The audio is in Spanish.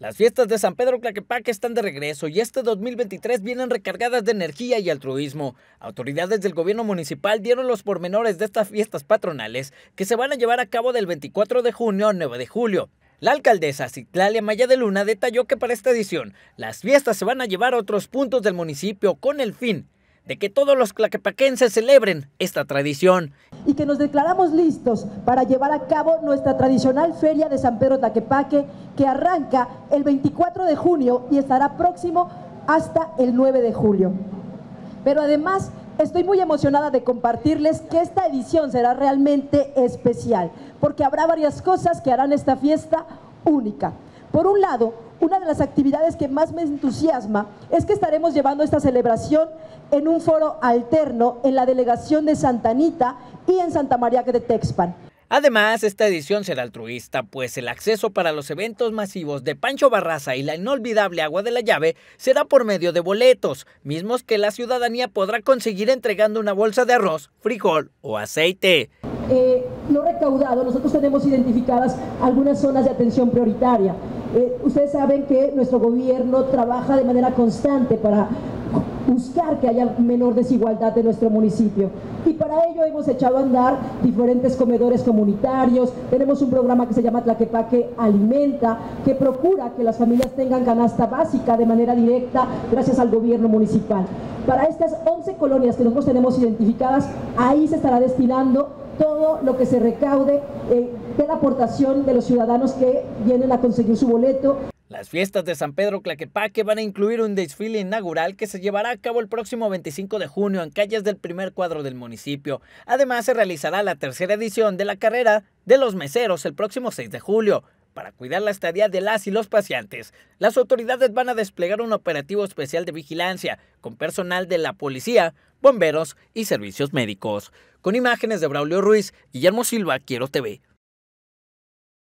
Las fiestas de San Pedro Claquepaque están de regreso y este 2023 vienen recargadas de energía y altruismo. Autoridades del gobierno municipal dieron los pormenores de estas fiestas patronales que se van a llevar a cabo del 24 de junio al 9 de julio. La alcaldesa Citlalia Maya de Luna detalló que para esta edición las fiestas se van a llevar a otros puntos del municipio con el fin de que todos los claquepaquenses celebren esta tradición. Y que nos declaramos listos para llevar a cabo nuestra tradicional feria de San Pedro Tlaquepaque, que arranca el 24 de junio y estará próximo hasta el 9 de julio. Pero además estoy muy emocionada de compartirles que esta edición será realmente especial, porque habrá varias cosas que harán esta fiesta única. Por un lado, una de las actividades que más me entusiasma es que estaremos llevando esta celebración en un foro alterno en la delegación de Santa Anita y en Santa María de Texpan. Además, esta edición será altruista, pues el acceso para los eventos masivos de Pancho Barraza y la inolvidable Agua de la Llave será por medio de boletos, mismos que la ciudadanía podrá conseguir entregando una bolsa de arroz, frijol o aceite. Eh, lo recaudado, nosotros tenemos identificadas algunas zonas de atención prioritaria. Eh, ustedes saben que nuestro gobierno trabaja de manera constante para buscar que haya menor desigualdad en nuestro municipio. Y para ello hemos echado a andar diferentes comedores comunitarios, tenemos un programa que se llama Tlaquepaque Alimenta, que procura que las familias tengan canasta básica de manera directa gracias al gobierno municipal. Para estas 11 colonias que nosotros tenemos identificadas, ahí se estará destinando todo lo que se recaude eh, de la aportación de los ciudadanos que vienen a conseguir su boleto. Las fiestas de San Pedro Claquepaque van a incluir un desfile inaugural que se llevará a cabo el próximo 25 de junio en calles del primer cuadro del municipio. Además, se realizará la tercera edición de la carrera de los meseros el próximo 6 de julio. Para cuidar la estadía de las y los pacientes, las autoridades van a desplegar un operativo especial de vigilancia con personal de la policía, bomberos y servicios médicos. Con imágenes de Braulio Ruiz, Guillermo Silva, Quiero TV.